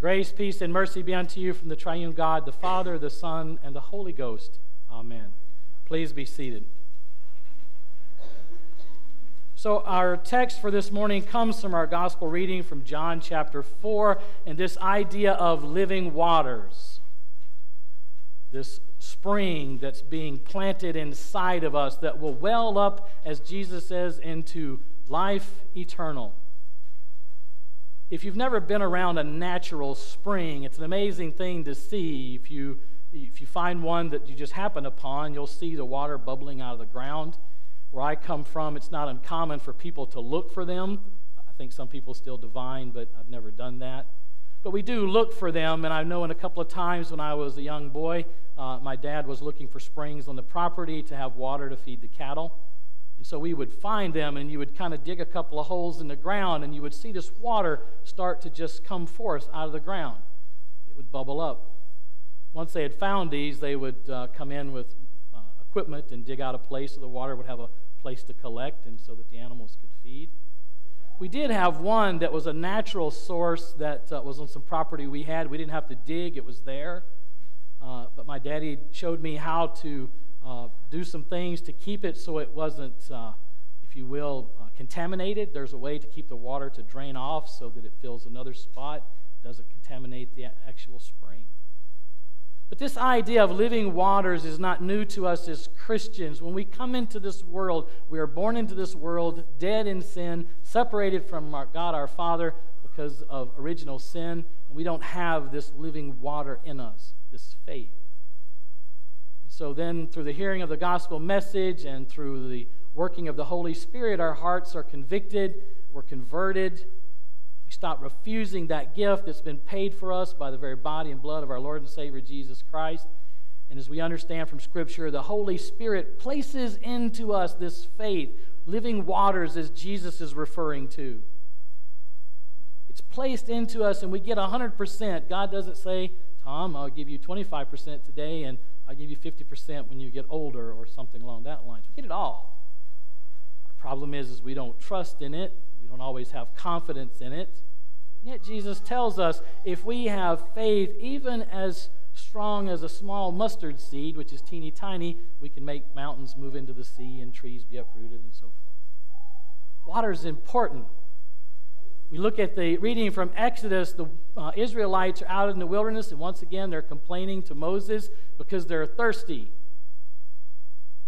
Grace, peace, and mercy be unto you from the triune God, the Father, the Son, and the Holy Ghost. Amen. Please be seated. So, our text for this morning comes from our gospel reading from John chapter 4, and this idea of living waters. This spring that's being planted inside of us that will well up, as Jesus says, into life eternal. If you've never been around a natural spring, it's an amazing thing to see. If you, if you find one that you just happen upon, you'll see the water bubbling out of the ground. Where I come from, it's not uncommon for people to look for them. I think some people still divine, but I've never done that. But we do look for them, and I know in a couple of times when I was a young boy, uh, my dad was looking for springs on the property to have water to feed the cattle. And so we would find them, and you would kind of dig a couple of holes in the ground, and you would see this water start to just come forth out of the ground. It would bubble up. Once they had found these, they would uh, come in with uh, equipment and dig out a place so the water would have a place to collect and so that the animals could feed. We did have one that was a natural source that uh, was on some property we had. We didn't have to dig, it was there. Uh, but my daddy showed me how to uh, do some things to keep it so it wasn't, uh, if you will, uh, contaminated. There's a way to keep the water to drain off so that it fills another spot, doesn't contaminate the actual spring. But this idea of living waters is not new to us as Christians. When we come into this world, we are born into this world dead in sin, separated from our God our Father because of original sin, and we don't have this living water in us, this faith. So then, through the hearing of the gospel message and through the working of the Holy Spirit, our hearts are convicted, we're converted. We stop refusing that gift that's been paid for us by the very body and blood of our Lord and Savior Jesus Christ. And as we understand from Scripture, the Holy Spirit places into us this faith, living waters, as Jesus is referring to. It's placed into us, and we get 100%. God doesn't say, Tom, I'll give you 25% today, and I'll give you 50% when you get older or something along that line. We get it all. Our problem is, is we don't trust in it. We don't always have confidence in it. Yet Jesus tells us if we have faith, even as strong as a small mustard seed, which is teeny tiny, we can make mountains move into the sea and trees be uprooted and so forth. Water is important we look at the reading from Exodus, the uh, Israelites are out in the wilderness, and once again they're complaining to Moses because they're thirsty.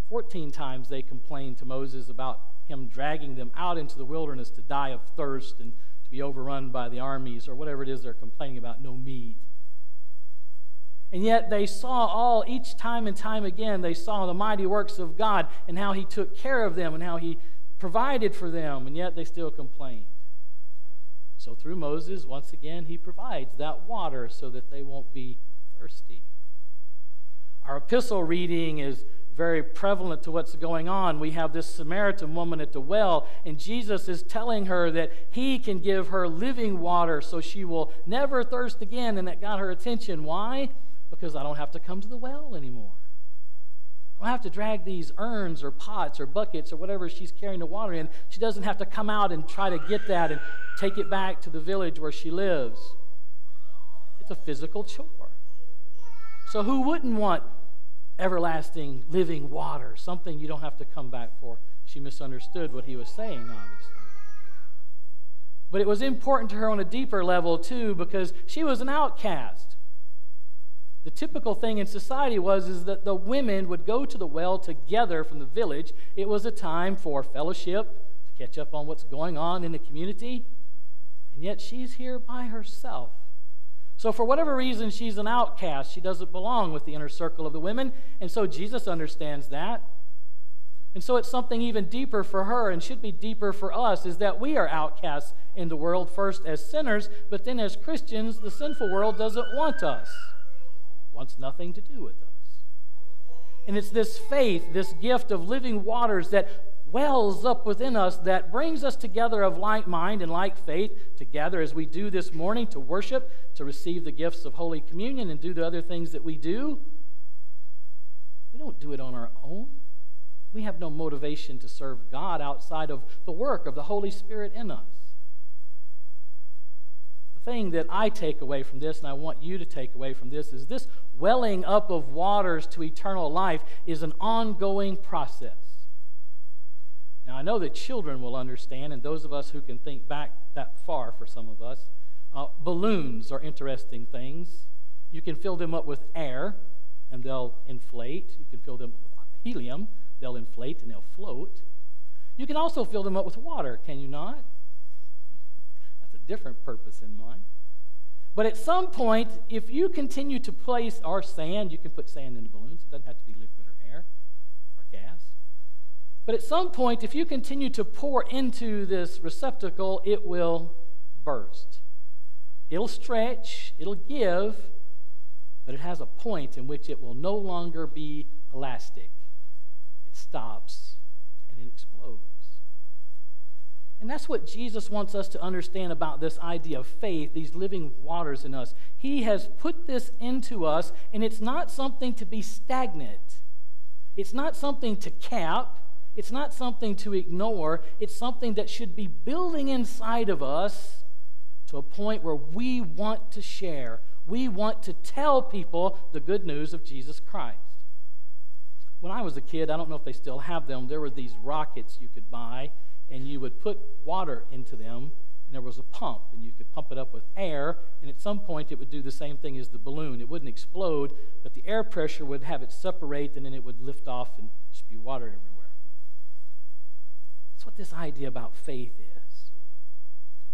14 times they complain to Moses about him dragging them out into the wilderness to die of thirst and to be overrun by the armies or whatever it is they're complaining about, no meat. And yet they saw all, each time and time again, they saw the mighty works of God and how He took care of them and how He provided for them, and yet they still complained. So through Moses, once again, he provides that water so that they won't be thirsty. Our epistle reading is very prevalent to what's going on. We have this Samaritan woman at the well, and Jesus is telling her that he can give her living water so she will never thirst again, and that got her attention. Why? Because I don't have to come to the well anymore. Don't have to drag these urns or pots or buckets or whatever she's carrying the water in. She doesn't have to come out and try to get that and take it back to the village where she lives. It's a physical chore. So, who wouldn't want everlasting living water, something you don't have to come back for? She misunderstood what he was saying, obviously. But it was important to her on a deeper level, too, because she was an outcast the typical thing in society was is that the women would go to the well together from the village. It was a time for fellowship, to catch up on what's going on in the community. And yet she's here by herself. So, for whatever reason, she's an outcast. She doesn't belong with the inner circle of the women. And so Jesus understands that. And so it's something even deeper for her and should be deeper for us is that we are outcasts in the world, first as sinners, but then as Christians, the sinful world doesn't want us wants nothing to do with us. And it's this faith, this gift of living waters that wells up within us that brings us together of like mind and like faith together as we do this morning to worship, to receive the gifts of Holy Communion, and do the other things that we do. We don't do it on our own. We have no motivation to serve God outside of the work of the Holy Spirit in us. Thing that I take away from this, and I want you to take away from this, is this welling up of waters to eternal life is an ongoing process. Now, I know that children will understand, and those of us who can think back that far for some of us, uh, balloons are interesting things. You can fill them up with air, and they'll inflate. You can fill them with helium, they'll inflate and they'll float. You can also fill them up with water, can you not? Different purpose in mind. But at some point, if you continue to place, our sand, you can put sand in the balloons. It doesn't have to be liquid or air or gas. But at some point, if you continue to pour into this receptacle, it will burst. It'll stretch, it'll give, but it has a point in which it will no longer be elastic. It stops and it explodes. And that's what Jesus wants us to understand about this idea of faith, these living waters in us. He has put this into us, and it's not something to be stagnant. It's not something to cap. It's not something to ignore. It's something that should be building inside of us to a point where we want to share. We want to tell people the good news of Jesus Christ. When I was a kid, I don't know if they still have them, there were these rockets you could buy, and you would put water into them, and there was a pump, and you could pump it up with air, and at some point it would do the same thing as the balloon. It wouldn't explode, but the air pressure would have it separate, and then it would lift off and spew water everywhere. That's what this idea about faith is.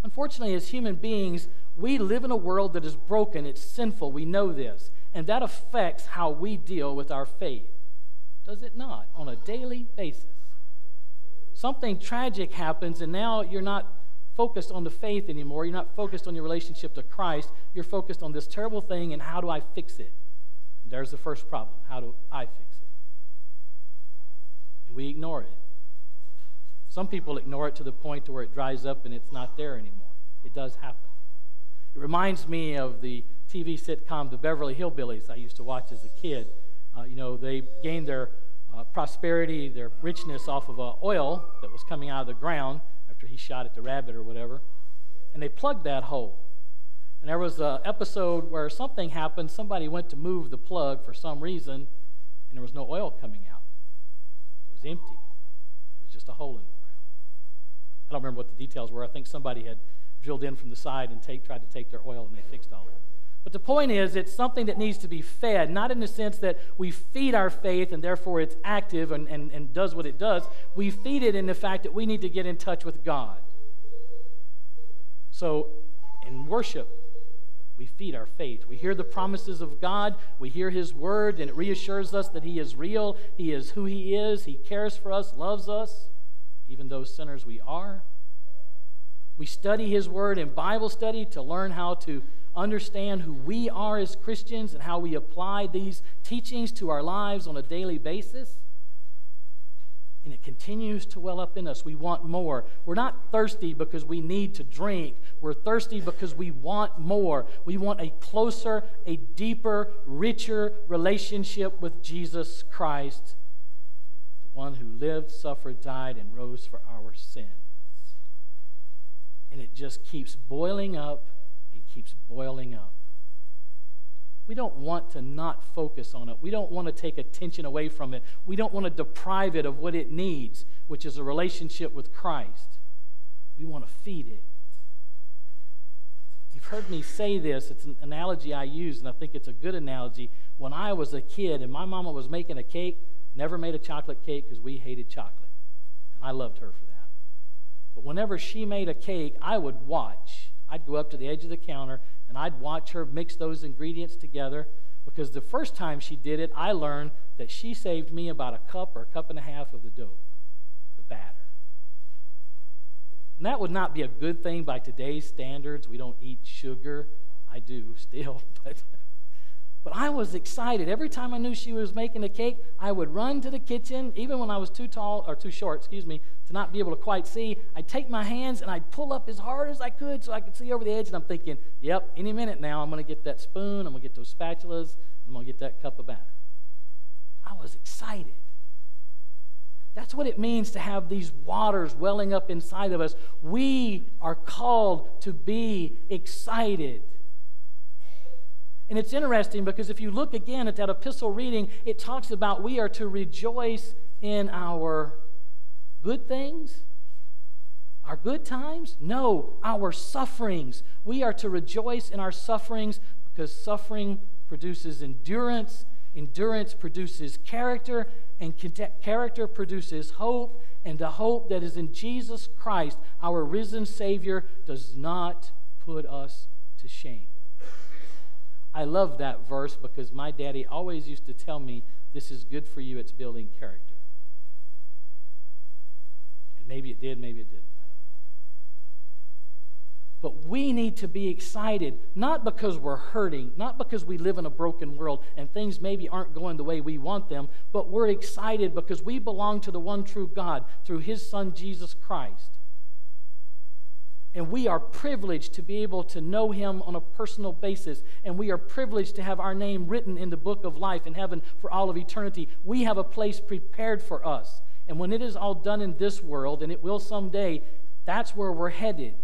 Unfortunately, as human beings, we live in a world that is broken, it's sinful, we know this, and that affects how we deal with our faith. Does it not? On a daily basis. Something tragic happens, and now you're not focused on the faith anymore. You're not focused on your relationship to Christ. You're focused on this terrible thing and how do I fix it? There's the first problem. How do I fix it? And we ignore it. Some people ignore it to the point to where it dries up and it's not there anymore. It does happen. It reminds me of the TV sitcom The Beverly Hillbillies I used to watch as a kid. Uh, you know, they gained their uh, prosperity, their richness off of uh, oil that was coming out of the ground after he shot at the rabbit or whatever. And they plugged that hole. And there was an episode where something happened. Somebody went to move the plug for some reason, and there was no oil coming out. It was empty. It was just a hole in the ground. I don't remember what the details were. I think somebody had drilled in from the side and take, tried to take their oil and they fixed all that. But the point is, it's something that needs to be fed, not in the sense that we feed our faith and therefore it's active and, and, and does what it does. We feed it in the fact that we need to get in touch with God. So, in worship, we feed our faith. We hear the promises of God, we hear His word, and it reassures us that He is real, He is who He is, He cares for us, loves us even though sinners we are. We study His Word in Bible study to learn how to understand who we are as Christians and how we apply these teachings to our lives on a daily basis. And it continues to well up in us. We want more. We're not thirsty because we need to drink. We're thirsty because we want more. We want a closer, a deeper, richer relationship with Jesus Christ the one who lived, suffered, died, and rose for our sins. And it just keeps boiling up keeps boiling up. We don't want to not focus on it. We don't want to take attention away from it. We don't want to deprive it of what it needs, which is a relationship with Christ. We want to feed it. You've heard me say this. It's an analogy I use, and I think it's a good analogy. When I was a kid and my mama was making a cake, Never made a chocolate cake because we hated chocolate. And I loved her for that. But whenever she made a cake, I would watch. I'd go up to the edge of the counter and I'd watch her mix those ingredients together because the first time she did it, I learned that she saved me about a cup or a cup and a half of the dough, the batter. And that would not be a good thing by today's standards. We don't eat sugar. I do still, but but I was excited. Every time I knew she was making a cake, I would run to the kitchen, even when I was too tall, or too short, excuse me, to not be able to quite see. I'd take my hands and I'd pull up as hard as I could so I could see over the edge. And I'm thinking, yep, any minute now, I'm going to get that spoon, I'm going to get those spatulas, I'm going to get that cup of batter. I was excited. That's what it means to have these waters welling up inside of us. We are called to be excited. And it's interesting because if you look again at that epistle reading, it talks about we are to rejoice in our good things, our good times. No, our sufferings. We are to rejoice in our sufferings because suffering produces endurance, endurance produces character, and character produces hope, and the hope that is in Jesus Christ, our risen Savior, does not put us to shame. I love that verse because my daddy always used to tell me, This is good for you, it's building character. And maybe it did, maybe it didn't. I don't know. But we need to be excited, not because we're hurting, not because we live in a broken world and things maybe aren't going the way we want them, but we're excited because we belong to the one true God through his Son, Jesus Christ. And we are privileged to be able to know him on a personal basis. And we are privileged to have our name written in the book of life in heaven for all of eternity. We have a place prepared for us. And when it is all done in this world, and it will someday, that's where we're headed.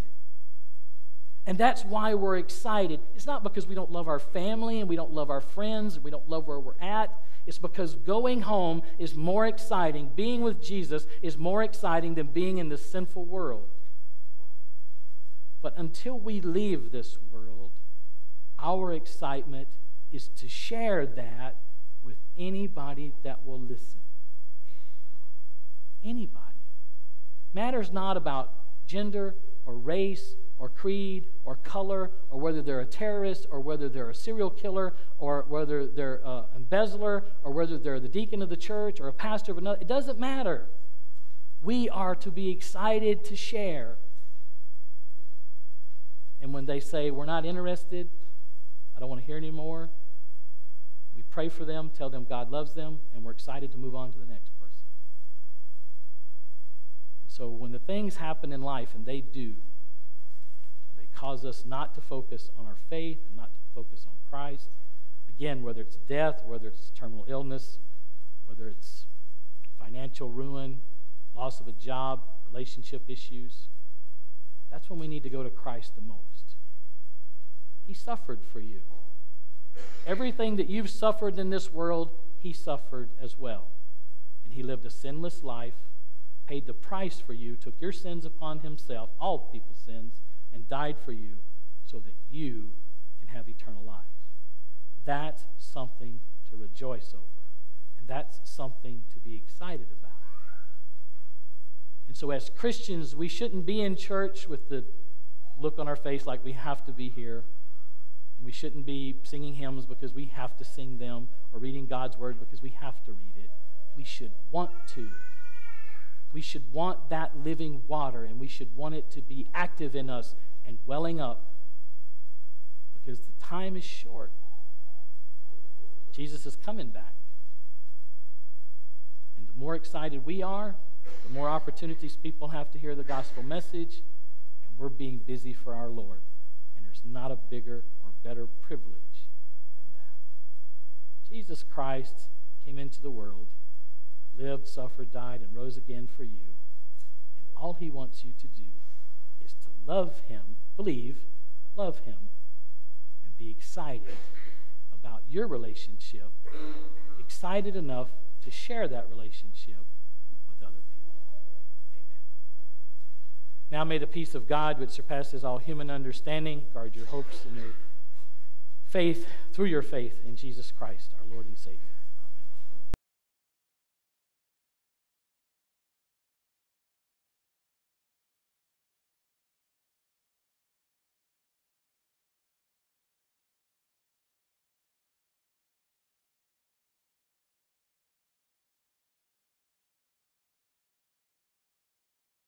And that's why we're excited. It's not because we don't love our family and we don't love our friends and we don't love where we're at. It's because going home is more exciting. Being with Jesus is more exciting than being in this sinful world. But until we leave this world, our excitement is to share that with anybody that will listen. Anybody. Matters not about gender or race or creed or color or whether they're a terrorist or whether they're a serial killer or whether they're an embezzler or whether they're the deacon of the church or a pastor of another. It doesn't matter. We are to be excited to share. And when they say, We're not interested, I don't want to hear anymore, we pray for them, tell them God loves them, and we're excited to move on to the next person. And so when the things happen in life, and they do, and they cause us not to focus on our faith and not to focus on Christ, again, whether it's death, whether it's terminal illness, whether it's financial ruin, loss of a job, relationship issues, that's when we need to go to Christ the most. He suffered for you. Everything that you've suffered in this world, He suffered as well. And He lived a sinless life, paid the price for you, took your sins upon Himself, all people's sins, and died for you so that you can have eternal life. That's something to rejoice over. And that's something to be excited about. And so, as Christians, we shouldn't be in church with the look on our face like we have to be here. And we shouldn't be singing hymns because we have to sing them or reading God's word because we have to read it. We should want to. We should want that living water and we should want it to be active in us and welling up because the time is short. Jesus is coming back. And the more excited we are, the more opportunities people have to hear the gospel message, and we're being busy for our Lord. And there's not a bigger or better privilege than that. Jesus Christ came into the world, lived, suffered, died, and rose again for you. And all he wants you to do is to love him, believe, love him, and be excited about your relationship, excited enough to share that relationship Now may the peace of God, which surpasses all human understanding, guard your hopes and your faith through your faith in Jesus Christ, our Lord and Savior.